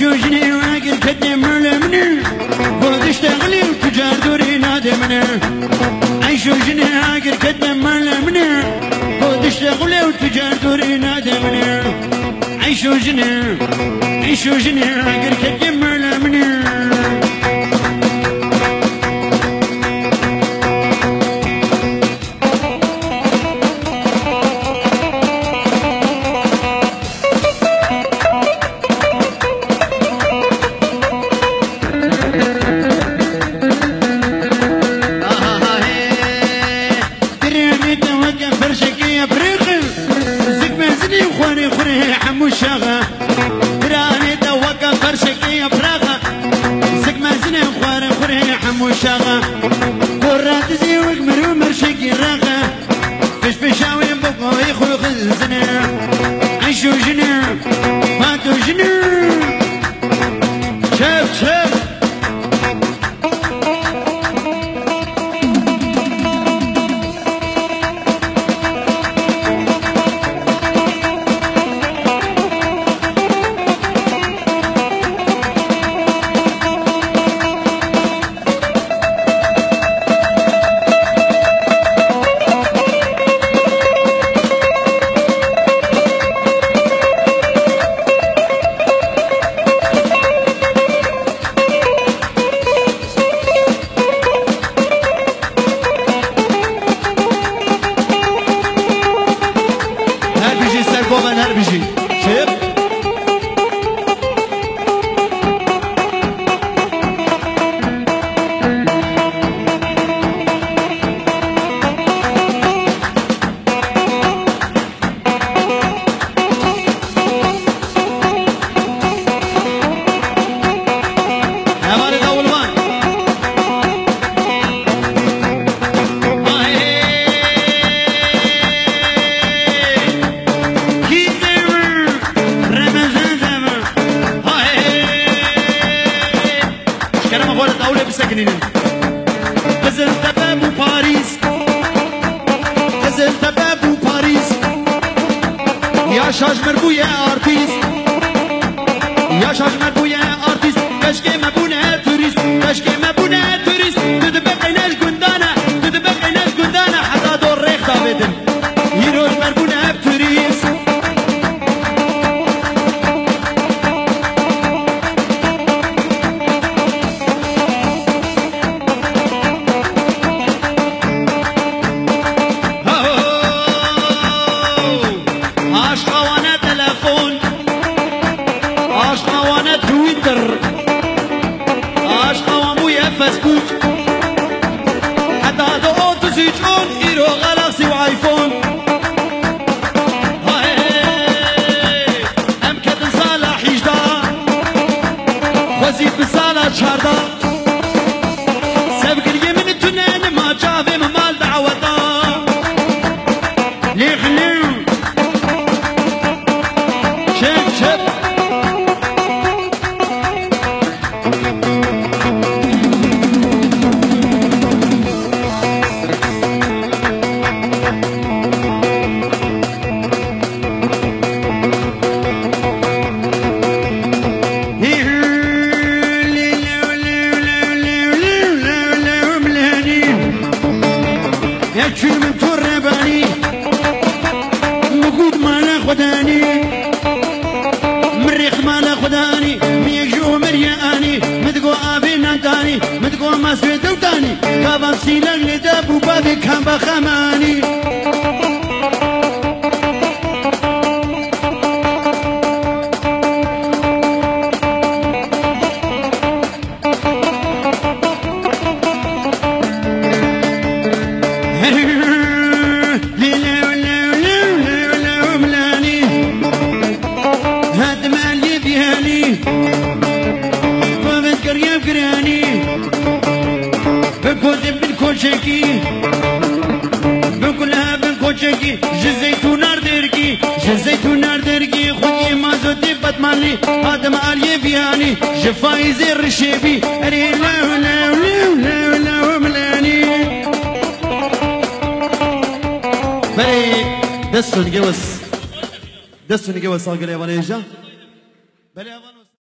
شوجني واقل قدم لمني قلت اشتغلي وتجار دوري نادمنا اي شوجني واقل قدم لمني قلت اشتغلي وتجار دوري نادمنا اي شوجني اي شوجني واقل قدم لمني جني اقر كدم مال مني خوري خوري حمو شغا دراني دوقا فرشكي براغا زك ما زني خوري خوري حمو شغا قرات زيوك مرو مرشكي راغا فش فشاوي بقوي خلق الزنا. عيشو جنا. ساکنین قزل تباب و پاریس. قزل تباب و پاریس. یا شاش مربوی آرتیس یا شاش مربوی آرتیس کشکه مبونه توریست. کشکه مبونه 插刀。فیلم تو ربانی مقود مال خدانی مریخ مال خدانی میجو مریانی مدگو آبی نندانی. مدگو مسوی دوتانی کابم سیلن لده بوبا با خمانی. بالكوشكي جزيتو نار دركي جزيتو نار دركي خدي ما زودي بطماني هذا ما علي بياني جفايزي الرشيبي ري لا لا لا لا لا ملاني بري دستو نجوز دستو نجوز صاقر يا بنيجا بلي